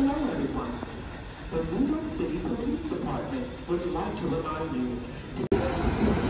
Hello, everyone. The New York City Police Department would like to remind you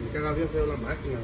Me caga bien feo la máquina.